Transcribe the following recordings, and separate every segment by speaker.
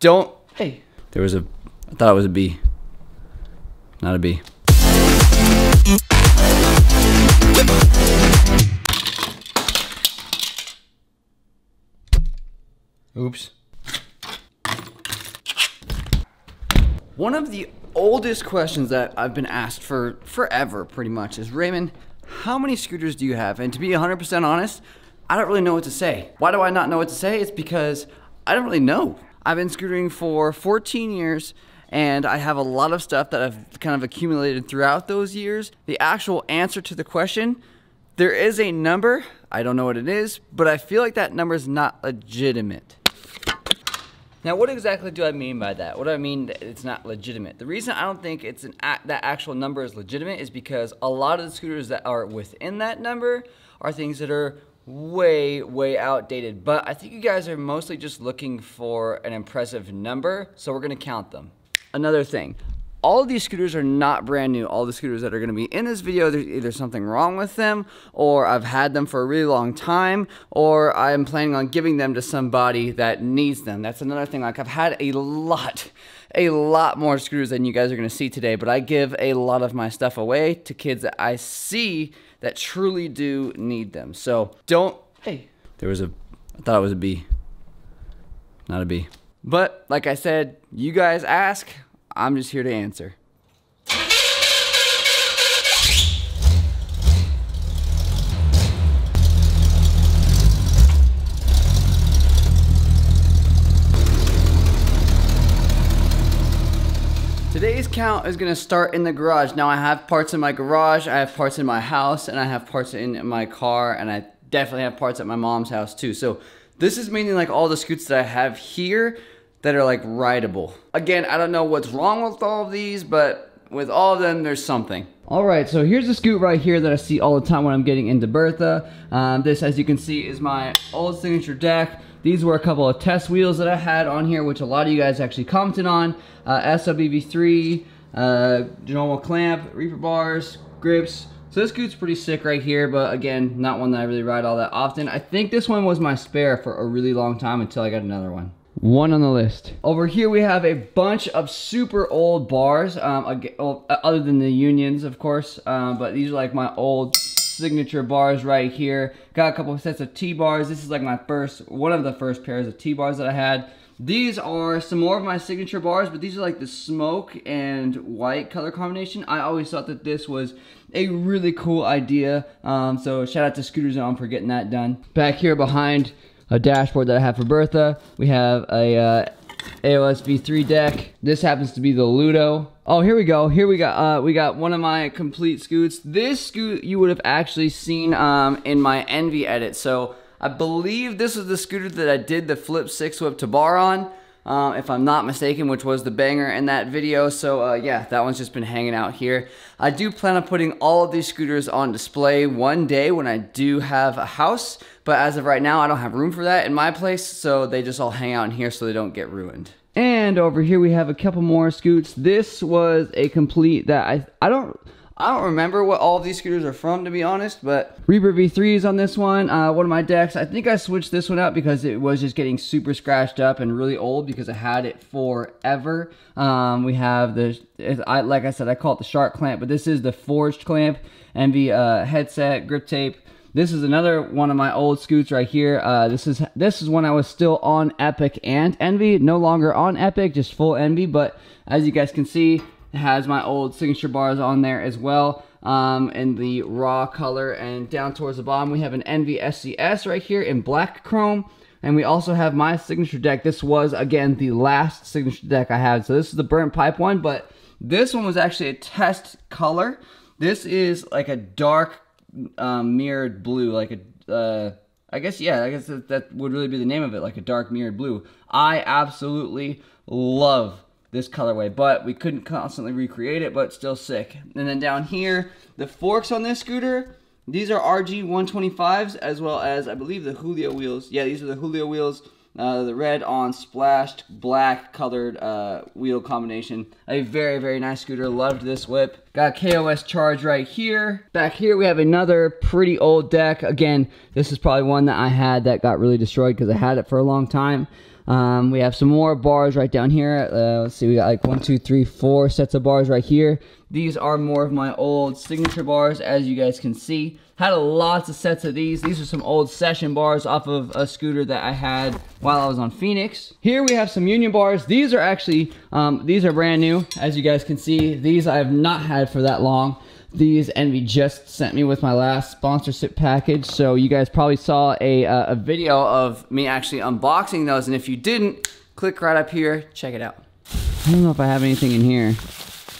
Speaker 1: don't. Hey, there was a. I thought it was a B. Not a B. Oops. One of the oldest questions that I've been asked for forever, pretty much, is Raymond, how many scooters do you have? And to be 100% honest, I don't really know what to say. Why do I not know what to say? It's because I don't really know. I've been scootering for 14 years and I have a lot of stuff that I've kind of accumulated throughout those years. The actual answer to the question, there is a number, I don't know what it is, but I feel like that number is not legitimate. Now, what exactly do I mean by that? What do I mean that it's not legitimate? The reason I don't think it's an that actual number is legitimate is because a lot of the scooters that are within that number are things that are way, way outdated. But I think you guys are mostly just looking for an impressive number, so we're gonna count them. Another thing, all of these scooters are not brand new. All the scooters that are to be in this video, there's either something wrong with them, or I've had them for a really long time, or I'm planning on giving them to somebody that needs them. That's another thing. Like I've had a lot, a lot more scooters than you guys are to see today, but I give a lot of my stuff away to kids that I see that truly do need them. So don't, hey, there was a, I thought it was a B, not a B. But like I said, you guys ask, I'm just here to answer. Count is gonna start in the garage. Now I have parts in my garage, I have parts in my house, and I have parts in my car, and I definitely have parts at my mom's house too. So this is meaning like all the scoots that I have here that are like rideable. Again, I don't know what's wrong with all of these, but with all of them, there's something. All right, so here's a scoot right here that I see all the time when I'm getting into Bertha. Um, this, as you can see, is my old signature deck. These were a couple of test wheels that I had on here, which a lot of you guys actually commented on. Uh, SWV3, uh, normal clamp, reaper bars, grips. So this scoot's pretty sick right here, but again, not one that I really ride all that often. I think this one was my spare for a really long time until I got another one. One on the list. Over here we have a bunch of super old bars, um, uh, other than the Unions, of course, um, but these are like my old signature bars right here. Got a couple of sets of T-bars. This is like my first, one of the first pairs of T-bars that I had. These are some more of my signature bars, but these are like the smoke and white color combination. I always thought that this was a really cool idea. Um, so shout out to Scooters On for getting that done. Back here behind a dashboard that I have for Bertha. We have a uh, AOS V3 deck. This happens to be the Ludo. Oh, here we go. Here we got uh, we got one of my complete scoots. This scoot you would have actually seen um, in my Envy edit. So I believe this is the scooter that I did the flip six whip to bar on. Uh, if I'm not mistaken, which was the banger in that video. So uh, yeah, that one's just been hanging out here. I do plan on putting all of these scooters on display one day when I do have a house, but as of right now, I don't have room for that in my place, so they just all hang out in here so they don't get ruined. And over here we have a couple more scoots. This was a complete that I I don't I don't remember what all of these scooters are from, to be honest, but Reaper V3 is on this one. Uh, one of my decks. I think I switched this one out because it was just getting super scratched up and really old because I had it forever. Um, we have the, I, like I said, I call it the shark clamp, but this is the forged clamp, Envy uh, headset, grip tape. This is another one of my old scoots right here. Uh, this is this is when I was still on Epic and Envy. No longer on Epic, just full Envy. But as you guys can see, has my old signature bars on there as well um, in the raw color. And down towards the bottom, we have an Envy SCS right here in black chrome. And we also have my signature deck. This was, again, the last signature deck I had. So this is the burnt pipe one, but this one was actually a test color. This is like a dark um, mirrored blue, like a, uh, I guess, yeah, I guess that, that would really be the name of it, like a dark mirrored blue. I absolutely love this colorway, but we couldn't constantly recreate it, but still sick. And then down here, the forks on this scooter, these are RG 125s, as well as, I believe, the Julio wheels. Yeah, these are the Julio wheels. Uh, the red on splashed black colored uh, wheel combination. A very, very nice scooter. Loved this whip. Got KOS charge right here. Back here we have another pretty old deck. Again, this is probably one that I had that got really destroyed because I had it for a long time. Um, we have some more bars right down here. Uh, let's see, we got like one, two, three, four sets of bars right here. These are more of my old signature bars, as you guys can see. Had a lots of sets of these. These are some old session bars off of a scooter that I had while I was on Phoenix. Here we have some Union bars. These are actually, um, these are brand new, as you guys can see. These I have not had for that long. These Envy just sent me with my last sponsorship package. So you guys probably saw a, uh, a video of me actually unboxing those. And if you didn't, click right up here, check it out. I don't know if I have anything in here.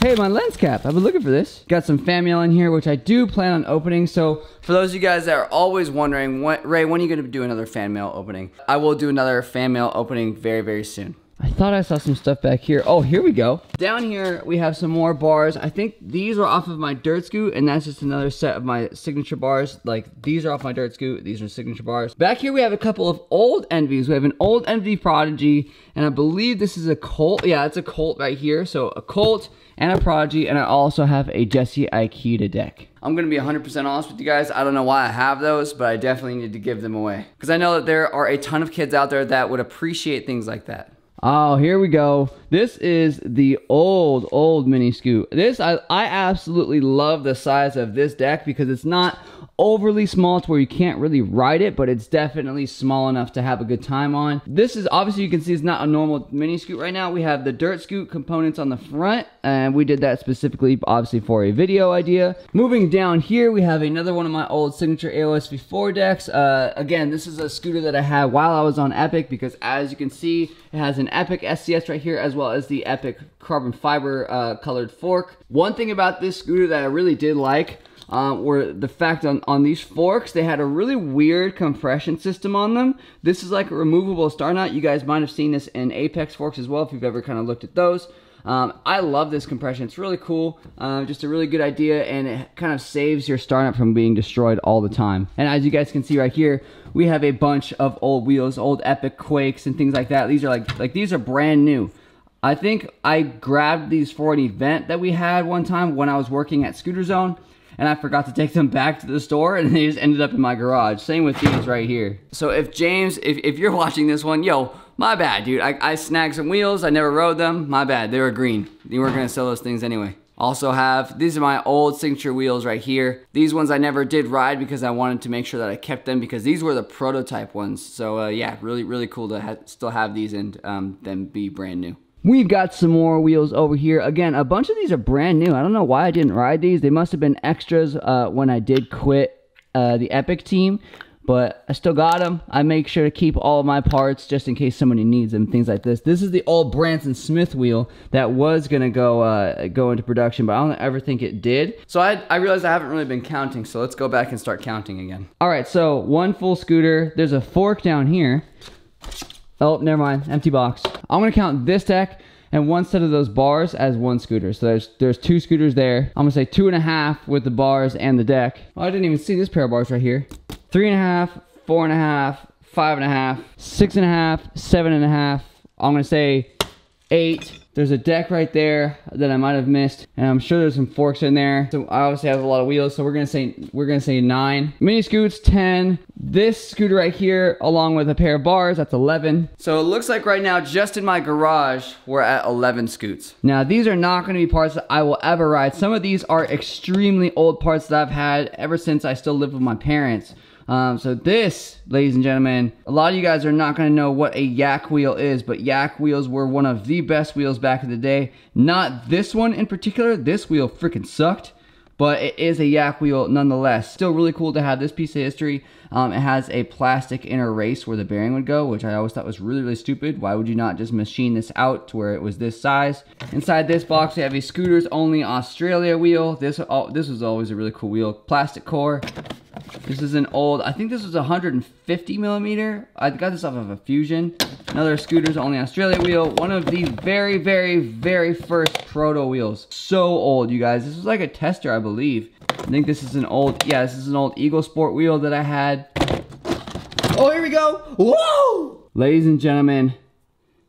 Speaker 1: Hey, my lens cap. I've been looking for this. Got some fan mail in here, which I do plan on opening. So for those of you guys that are always wondering, Ray, when are you going to do another fan mail opening? I will do another fan mail opening very, very soon. I thought I saw some stuff back here. Oh, here we go. Down here, we have some more bars. I think these are off of my Dirt Scoot, and that's just another set of my signature bars. Like, these are off my Dirt Scoot. These are signature bars. Back here, we have a couple of old Envies. We have an old Envy Prodigy, and I believe this is a Colt. Yeah, it's a Colt right here. So, a Colt and a Prodigy, and I also have a Jesse Ikeda deck. I'm gonna be 100% honest with you guys. I don't know why I have those, but I definitely need to give them away. Because I know that there are a ton of kids out there that would appreciate things like that. Oh, here we go. This is the old, old mini scoot. This, I, I absolutely love the size of this deck because it's not overly small to where you can't really ride it, but it's definitely small enough to have a good time on. This is, obviously you can see it's not a normal mini scoot right now. We have the dirt scoot components on the front, and we did that specifically, obviously for a video idea. Moving down here, we have another one of my old signature AOS V4 decks. Uh, again, this is a scooter that I had while I was on Epic because as you can see, it has an Epic SCS right here as well as the Epic carbon fiber uh, colored fork. One thing about this scooter that I really did like um, were the fact on, on these forks, they had a really weird compression system on them. This is like a removable star nut. You guys might have seen this in Apex forks as well if you've ever kind of looked at those. Um, I love this compression. It's really cool. Uh, just a really good idea, and it kind of saves your star nut from being destroyed all the time. And as you guys can see right here, we have a bunch of old wheels, old Epic Quakes and things like that. These are like, like these are brand new. I think I grabbed these for an event that we had one time when I was working at Scooter Zone and I forgot to take them back to the store and they just ended up in my garage. Same with these right here. So if James, if, if you're watching this one, yo, my bad, dude. I, I snagged some wheels. I never rode them. My bad. They were green. You weren't going to sell those things anyway. Also have, these are my old signature wheels right here. These ones I never did ride because I wanted to make sure that I kept them because these were the prototype ones. So uh, yeah, really, really cool to ha still have these and um, them be brand new. We've got some more wheels over here. Again, a bunch of these are brand new. I don't know why I didn't ride these. They must have been extras uh, when I did quit uh, the Epic team. But I still got them. I make sure to keep all of my parts just in case somebody needs them, things like this. This is the old Branson Smith wheel that was going to go uh, go into production, but I don't ever think it did. So I, I realized I haven't really been counting, so let's go back and start counting again. All right, so one full scooter. There's a fork down here. Oh, never mind. Empty box. I'm to count this deck and one set of those bars as one scooter. So there's there's two scooters there. I'm to say two and a half with the bars and the deck. Oh, I didn't even see this pair of bars right here. Three and a half, four and a half, five and a half, six and a half, seven and a half. I'm to say eight. There's a deck right there that I might have missed, and I'm sure there's some forks in there. So I obviously have a lot of wheels, so we're gonna say we're gonna say nine. Mini scoots, 10. This scooter right here, along with a pair of bars, that's 11. So it looks like right now, just in my garage, we're at 11 scoots. Now these are not gonna be parts that I will ever ride. Some of these are extremely old parts that I've had ever since I still live with my parents. Um, so this, ladies and gentlemen, a lot of you guys are not going to know what a yak wheel is, but yak wheels were one of the best wheels back in the day. Not this one in particular. This wheel freaking sucked but it is a yak wheel nonetheless. Still really cool to have this piece of history. Um, it has a plastic inner race where the bearing would go, which I always thought was really, really stupid. Why would you not just machine this out to where it was this size? Inside this box, we have a Scooters Only Australia wheel. This, this was always a really cool wheel. Plastic core. This is an old, I think this was 150 millimeter. I got this off of a Fusion. Another Scooters Only Australia wheel. One of the very, very, very first proto wheels. So old, you guys. This was like a tester, I believe. I think this is an old, yeah, this is an old Eagle Sport wheel that I had. Oh, here we go. Whoa! Ladies and gentlemen,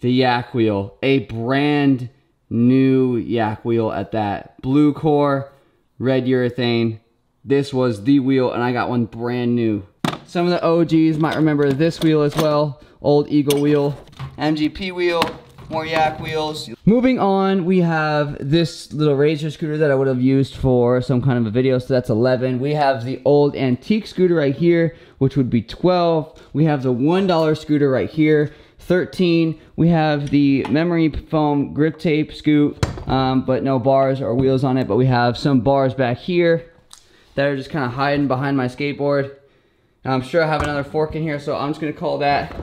Speaker 1: the Yak wheel. A brand new Yak wheel at that. Blue core, red urethane, this was the wheel and I got one brand new. Some of the OGs might remember this wheel as well. Old Eagle wheel. MGP wheel, more yak wheels. Moving on, we have this little Razor scooter that I would have used for some kind of a video, so that's 11. We have the old antique scooter right here, which would be 12. We have the $1 scooter right here, 13. We have the memory foam grip tape scoot, um, but no bars or wheels on it, but we have some bars back here that are just kind of hiding behind my skateboard. I'm sure I have another fork in here, so I'm just gonna call that,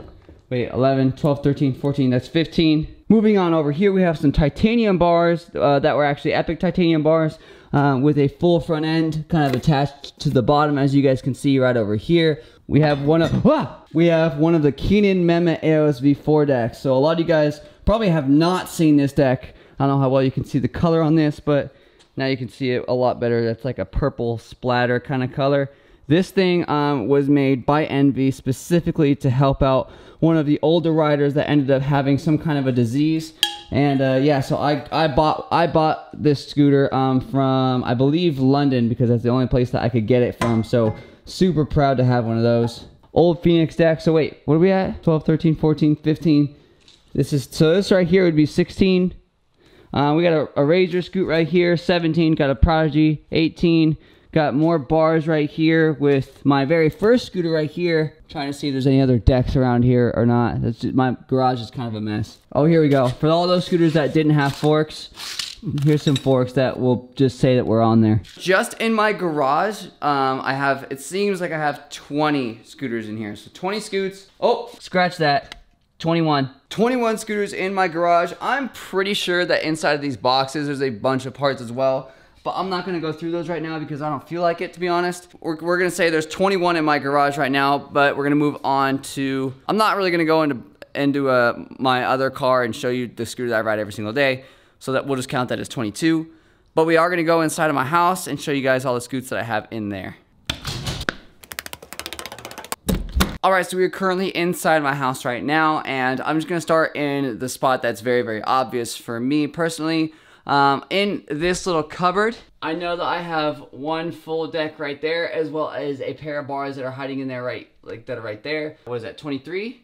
Speaker 1: wait, 11, 12, 13, 14, that's 15. Moving on over here, we have some titanium bars uh, that were actually Epic titanium bars uh, with a full front end kind of attached to the bottom, as you guys can see right over here. We have one of, ah, we have one of the Keenan Mehmet AOS V4 decks. So a lot of you guys probably have not seen this deck. I don't know how well you can see the color on this, but now you can see it a lot better. That's like a purple splatter kind of color. This thing um, was made by Envy specifically to help out one of the older riders that ended up having some kind of a disease. And uh, yeah, so I, I bought I bought this scooter um, from I believe London because that's the only place that I could get it from. So super proud to have one of those. Old Phoenix deck. So wait, what are we at? 12, 13, 14, 15. This is so this right here would be 16. Uh, we got a, a Razor Scoot right here. 17. Got a Prodigy. 18. Got more bars right here with my very first scooter right here. Trying to see if there's any other decks around here or not. That's just, my garage is kind of a mess. Oh, here we go. For all those scooters that didn't have forks, here's some forks that will just say that we're on there. Just in my garage, um, I have, it seems like I have 20 scooters in here. So 20 scoots. Oh, scratch that. 21. 21 scooters in my garage. I'm pretty sure that inside of these boxes, there's a bunch of parts as well but I'm not gonna go through those right now because I don't feel like it, to be honest. We're, we're gonna say there's 21 in my garage right now, but we're gonna move on to, I'm not really gonna go into, into uh, my other car and show you the scooter that I ride every single day, so that we'll just count that as 22. But we are gonna go inside of my house and show you guys all the scoots that I have in there. All right, so we are currently inside my house right now, and I'm just gonna start in the spot that's very, very obvious for me personally. Um, in this little cupboard, I know that I have one full deck right there, as well as a pair of bars that are hiding in there right, like that are right there. What is that, 23?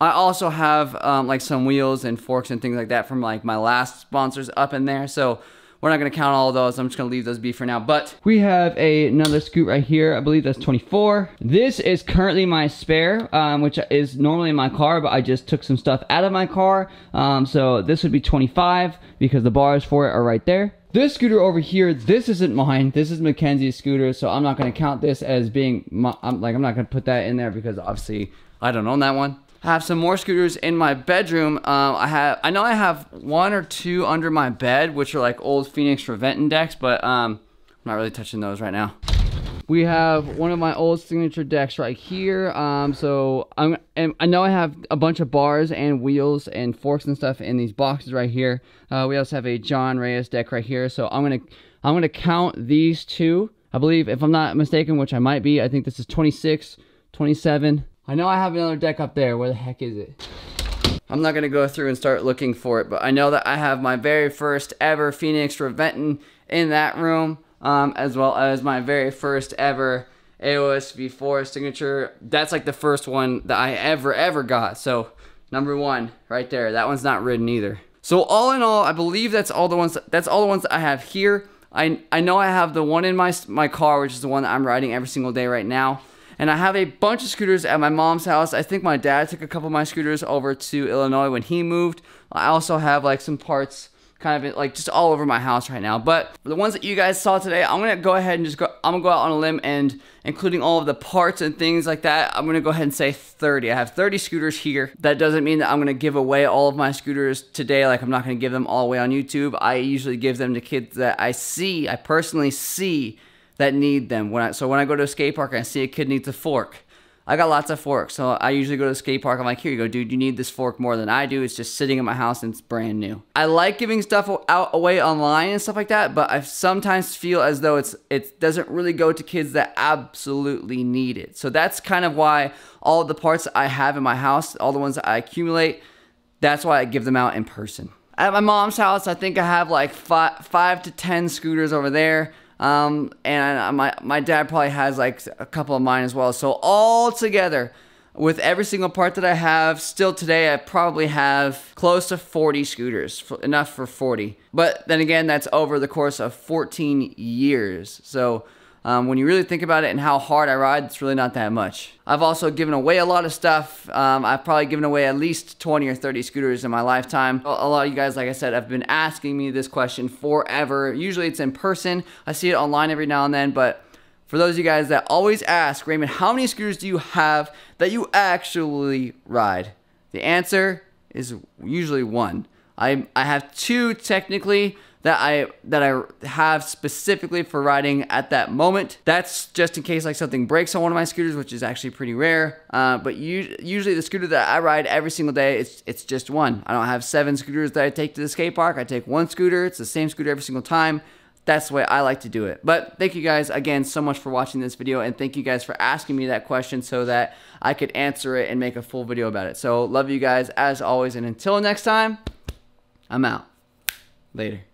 Speaker 1: I also have um, like some wheels and forks and things like that from like my last sponsors up in there. So we're not gonna count all those. I'm just gonna leave those be for now. But we have a, another scoot right here. I believe that's 24. This is currently my spare, um, which is normally in my car, but I just took some stuff out of my car. Um, so this would be 25 because the bars for it are right there. This scooter over here, this isn't mine. This is Mackenzie's scooter, so I'm not gonna count this as being my, I'm like, I'm not gonna put that in there because obviously I don't own that one. I have some more scooters in my bedroom. Um, I have, I know I have one or two under my bed, which are like old Phoenix Reventon decks, but um, I'm not really touching those right now. We have one of my old signature decks right here. Um, so I'm, I know I have a bunch of bars and wheels and forks and stuff in these boxes right here. Uh, we also have a John Reyes deck right here. So I'm gonna, I'm gonna count these two. I believe, if I'm not mistaken, which I might be, I think this is 26, 27, I know I have another deck up there. Where the heck is it? I'm not going to go through and start looking for it, but I know that I have my very first ever Phoenix Reventon in that room, um, as well as my very first ever AOS V4 signature. That's like the first one that I ever, ever got. So, number one, right there. That one's not ridden either. So, all in all, I believe that's all the ones, that's all the ones that I have here. I, I know I have the one in my, my car, which is the one that I'm riding every single day right now. And I have a bunch of scooters at my mom's house. I think my dad took a couple of my scooters over to Illinois when he moved. I also have like some parts kind of like just all over my house right now. But the ones that you guys saw today, I'm gonna go ahead and just go. I'm gonna go out on a limb and including all of the parts and things like that. I'm gonna go ahead and say 30. I have 30 scooters here. That doesn't mean that I'm gonna give away all of my scooters today. Like I'm not gonna give them all away on YouTube. I usually give them to kids that I see, I personally see that need them. When I, so when I go to a skate park and I see a kid needs a fork, I got lots of forks. So I usually go to the skate park. I'm like, here you go, dude. You need this fork more than I do. It's just sitting in my house and it's brand new. I like giving stuff out away online and stuff like that, but I sometimes feel as though it's it doesn't really go to kids that absolutely need it. So that's kind of why all the parts I have in my house, all the ones that I accumulate, that's why I give them out in person. At my mom's house, I think I have like five, five to ten scooters over there. Um, and my, my dad probably has like a couple of mine as well. So all together, with every single part that I have, still today, I probably have close to 40 scooters, enough for 40. But then again, that's over the course of 14 years. So um, when you really think about it and how hard I ride, it's really not that much. I've also given away a lot of stuff. Um, I've probably given away at least 20 or 30 scooters in my lifetime. A lot of you guys, like I said, have been asking me this question forever. Usually it's in person. I see it online every now and then, but for those of you guys that always ask, Raymond, how many scooters do you have that you actually ride? The answer is usually one. I, I have two technically that I that I have specifically for riding at that moment. That's just in case like something breaks on one of my scooters, which is actually pretty rare. Uh, but usually the scooter that I ride every single day, it's it's just one. I don't have seven scooters that I take to the skate park. I take one scooter. It's the same scooter every single time that's the way I like to do it. But thank you guys again so much for watching this video and thank you guys for asking me that question so that I could answer it and make a full video about it. So love you guys as always and until next time, I'm out. Later.